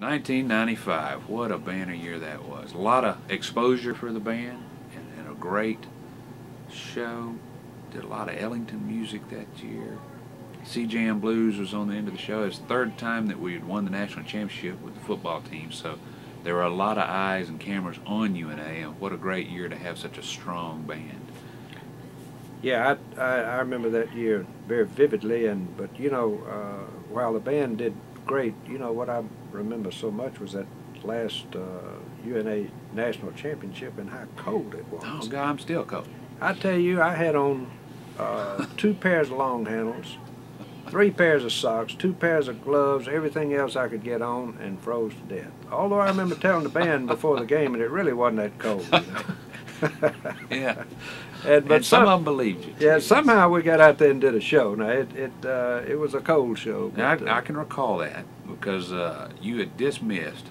1995. What a banner year that was. A lot of exposure for the band and, and a great show. Did a lot of Ellington music that year. C-Jam Blues was on the end of the show. It's the third time that we had won the national championship with the football team, so there were a lot of eyes and cameras on UNA, and what a great year to have such a strong band. Yeah, I, I, I remember that year very vividly, and but you know, uh, while the band did great, you know what I remember so much was that last uh, UNA national championship and how cold it was. Oh God, I'm still cold. I tell you, I had on uh, two pairs of long handles, three pairs of socks, two pairs of gloves, everything else I could get on, and froze to death. Although I remember telling the band before the game, and it really wasn't that cold. You know? Yeah. and, but and some, of them believed you. Yeah, somehow we got out there and did a show. Now it it uh, it was a cold show. But, I, I uh, can recall that because uh, you had dismissed,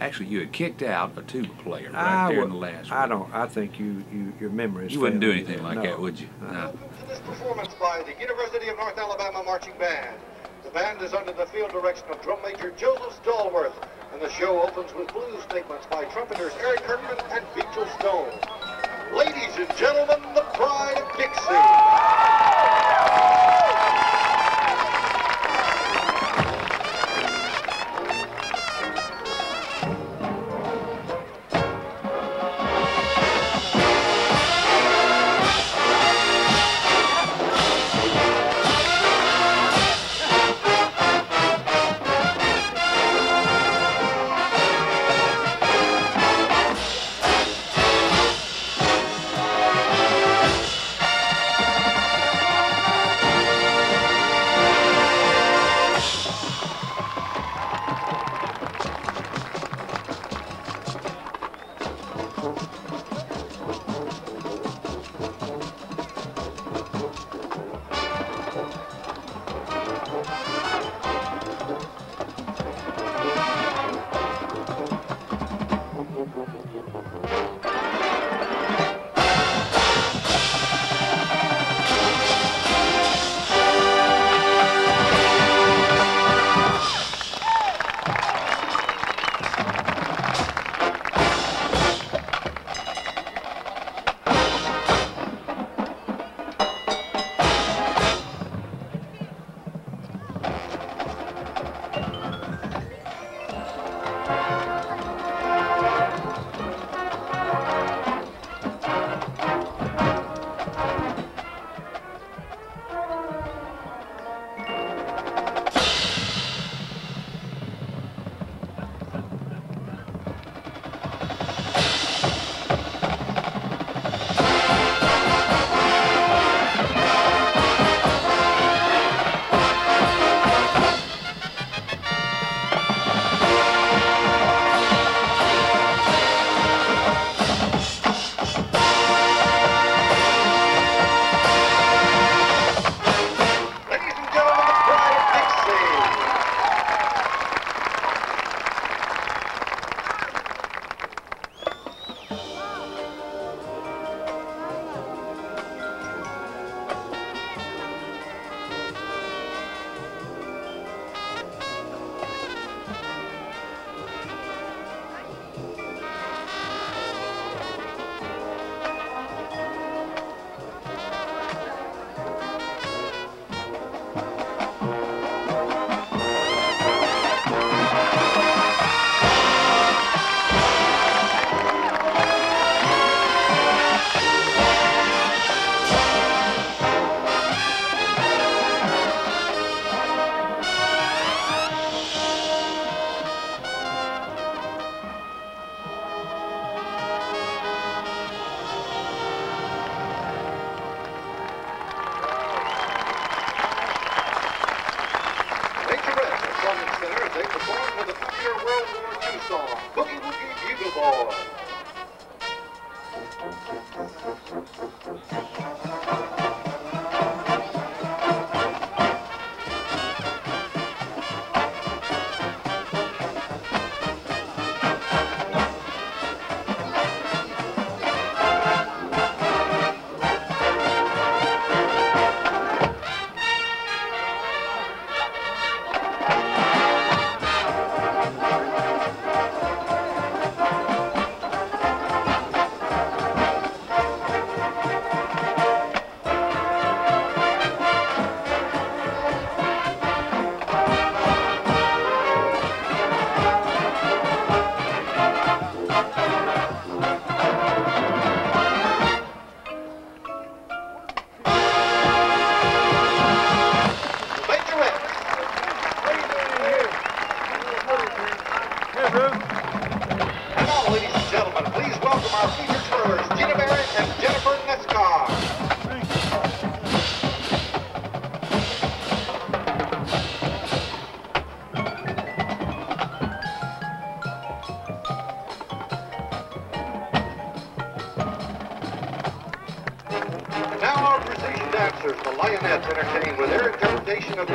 actually you had kicked out a tuba player right I there in would- the last I week. don't. I think you you your memory is. You wouldn't do anything there. like No. that, would you? Uh, No. To this performance by the University of North Alabama Marching Band. The band is under the field direction of drum major Joseph Stallworth, and the show opens with blues statements by trumpeters Eric Kirkman and Beetle Stone. Ladies and gentlemen, the Pride of Dixie. Ladies and gentlemen, please welcome our featured tourists, Gina Barrett and Jennifer Nescar. Now our precision dancers, the Lionettes, entertain with their interpretation of the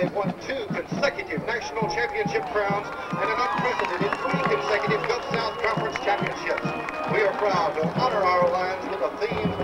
They've won two consecutive national championship crowns and an unprecedented three consecutive Gulf South Conference championships. We are proud to honor our alliance with a theme